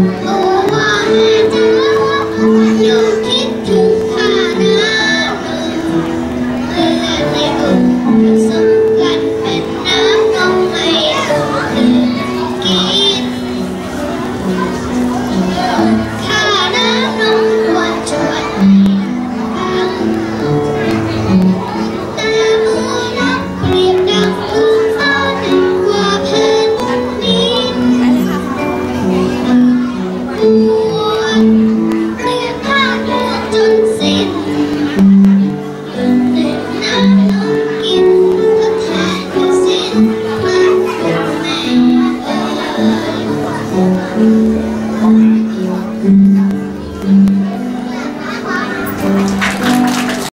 Não.